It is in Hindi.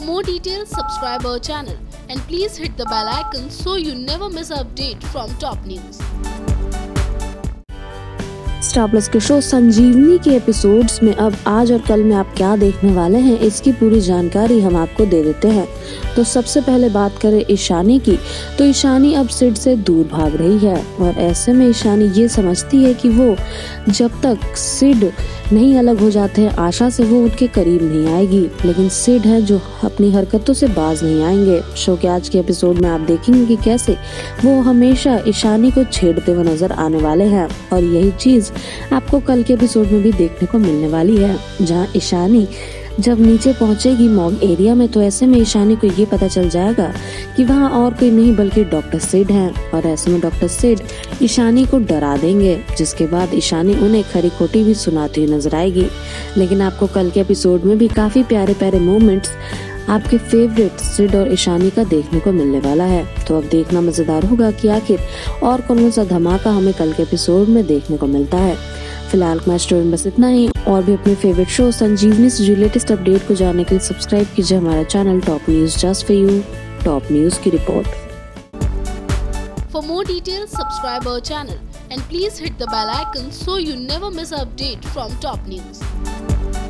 more details, subscribe our channel and please hit the bell icon so you never miss an update from top news. Star plus के शो संजीवनी के एपिसोड्स में अब आज और कल में आप क्या देखने वाले हैं इसकी पूरी जानकारी हम आपको दे देते हैं तो सबसे पहले बात करें ईशानी की तो ईशानी अब सिड से दूर भाग रही है और ऐसे में ईशानी ये समझती है कि वो जब तक सिड नहीं अलग हो जाते हैं आशा से वो उनके करीब नहीं आएगी। लेकिन सिड है जो अपनी हरकतों से बाज नहीं आएँगे। शो के आज के एपिसोड में आप देखेंगे कि कैसे वो हमेशा ईशानी को छेड़ते हुए नज़र आने वाले हैं। और यही चीज़ आपको कल के एपिसोड में भी देखने को मिलने वाली है, जहाँ ईशानी जब नीचे पहुंचेगी मॉब एरिया में तो ऐसे में ईशानी को ये पता चल जाएगा कि वहाँ और कोई नहीं, बल्कि डॉक्टर सिड हैं। और ऐसे में डॉक्टर सिड ईशानी को डरा देंगे, जिसके बाद ईशानी उन्हें खरी खोटी भी सुनाती हुई नज़र आएगी। लेकिन आपको कल के एपिसोड में भी काफ़ी प्यारे प्यारे मोमेंट्स आपके फेवरेट सिड और ईशानी का देखने को मिलने वाला है। तो अब देखना मज़ेदार होगा कि आखिर और कौन कौन सा धमाका हमें कल के एपिसोड में देखने को मिलता है। फ़िलहाल बस इतना ही, और भी अपने फेवरेट शो संजीवनी से लेटेस्ट अपडेट को जानने के लिए सब्सक्राइब कीजिए हमारा channel top news just for you top news की report for more detail subscribe our channel and please hit the bell icon so you never miss update from top news